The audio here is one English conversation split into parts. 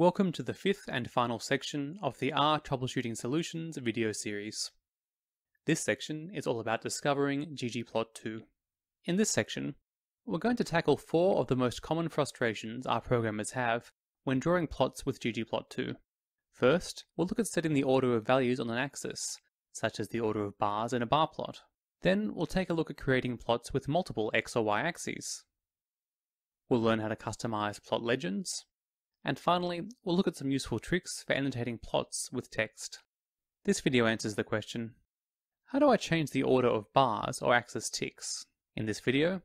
Welcome to the fifth and final section of the R Troubleshooting Solutions video series. This section is all about discovering ggplot2. In this section, we're going to tackle four of the most common frustrations R programmers have when drawing plots with ggplot2. First, we'll look at setting the order of values on an axis, such as the order of bars in a bar plot. Then we'll take a look at creating plots with multiple x or y axes. We'll learn how to customize plot legends, and finally, we'll look at some useful tricks for annotating plots with text. This video answers the question, how do I change the order of bars or axis ticks? In this video,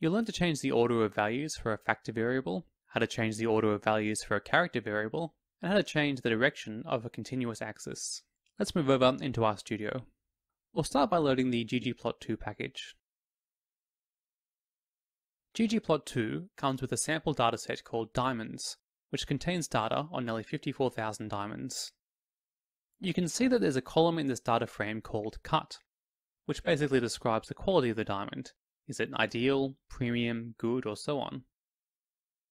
you'll learn to change the order of values for a factor variable, how to change the order of values for a character variable, and how to change the direction of a continuous axis. Let's move over into RStudio. We'll start by loading the ggplot2 package. ggplot2 comes with a sample dataset called diamonds, which contains data on nearly 54,000 diamonds. You can see that there's a column in this data frame called cut, which basically describes the quality of the diamond. Is it ideal, premium, good, or so on?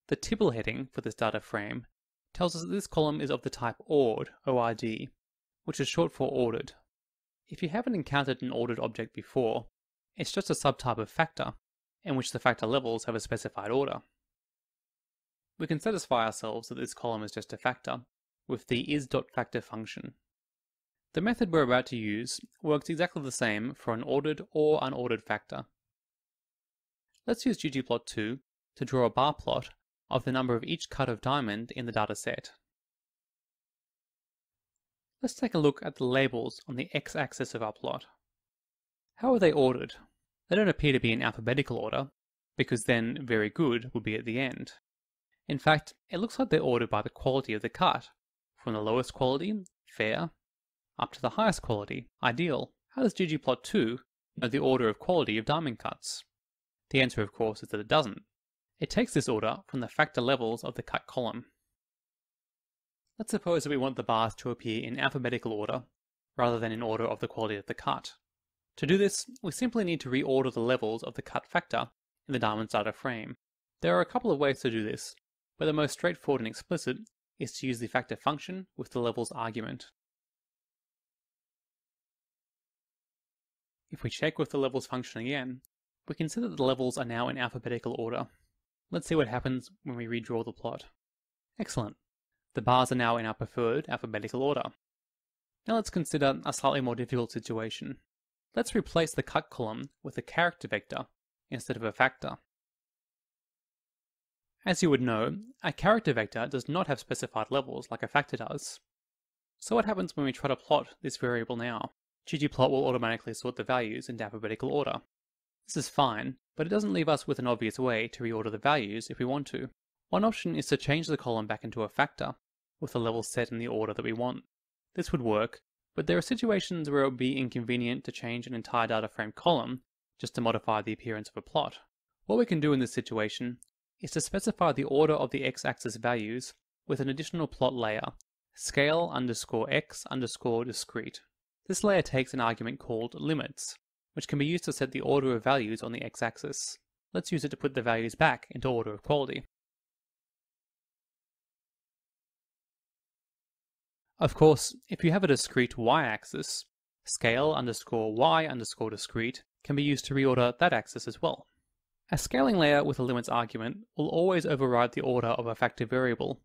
The tibble heading for this data frame tells us that this column is of the type ORD, ORD, which is short for ordered. If you haven't encountered an ordered object before, it's just a subtype of factor, in which the factor levels have a specified order. We can satisfy ourselves that this column is just a factor with the is.factor function. The method we're about to use works exactly the same for an ordered or unordered factor. Let's use ggplot2 to draw a bar plot of the number of each cut of diamond in the data set. Let's take a look at the labels on the x-axis of our plot. How are they ordered? They don't appear to be in alphabetical order, because then very good would be at the end. In fact, it looks like they're ordered by the quality of the cut, from the lowest quality, fair, up to the highest quality, ideal. How does ggplot2 know the order of quality of diamond cuts? The answer, of course, is that it doesn't. It takes this order from the factor levels of the cut column. Let's suppose that we want the bars to appear in alphabetical order, rather than in order of the quality of the cut. To do this, we simply need to reorder the levels of the cut factor in the diamond data frame. There are a couple of ways to do this, but the most straightforward and explicit is to use the factor function with the levels argument. If we check with the levels function again, we can see that the levels are now in alphabetical order. Let's see what happens when we redraw the plot. Excellent. The bars are now in our preferred alphabetical order. Now let's consider a slightly more difficult situation. Let's replace the cut column with a character vector instead of a factor. As you would know, a character vector does not have specified levels like a factor does. So what happens when we try to plot this variable now? ggplot will automatically sort the values in alphabetical order. This is fine, but it doesn't leave us with an obvious way to reorder the values if we want to. One option is to change the column back into a factor, with the levels set in the order that we want. This would work, but there are situations where it would be inconvenient to change an entire data frame column just to modify the appearance of a plot. What we can do in this situation is to specify the order of the x-axis values with an additional plot layer, scale underscore x underscore discrete. This layer takes an argument called limits, which can be used to set the order of values on the x-axis. Let's use it to put the values back into order of quality. Of course, if you have a discrete y-axis, scale underscore y underscore discrete can be used to reorder that axis as well. A scaling layer with a limits argument will always override the order of a factor variable,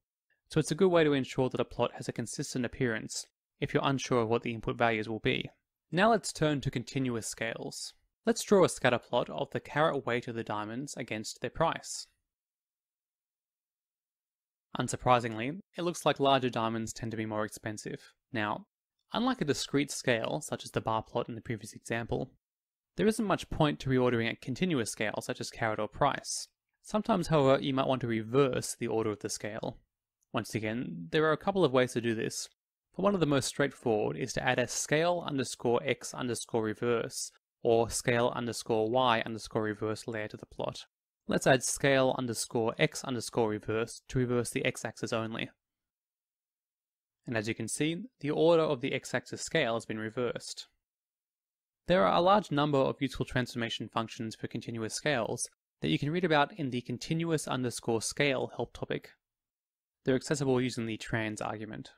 so it's a good way to ensure that a plot has a consistent appearance if you're unsure of what the input values will be. Now let's turn to continuous scales. Let's draw a scatter plot of the carat weight of the diamonds against their price. Unsurprisingly, it looks like larger diamonds tend to be more expensive. Now, unlike a discrete scale, such as the bar plot in the previous example, there isn't much point to reordering at continuous scale, such as carat or price. Sometimes, however, you might want to reverse the order of the scale. Once again, there are a couple of ways to do this, but one of the most straightforward is to add a scale underscore x underscore reverse, or scale underscore y underscore reverse layer to the plot. Let's add scale underscore x underscore reverse to reverse the x-axis only. And as you can see, the order of the x-axis scale has been reversed. There are a large number of useful transformation functions for continuous scales that you can read about in the continuous underscore scale help topic. They're accessible using the trans argument.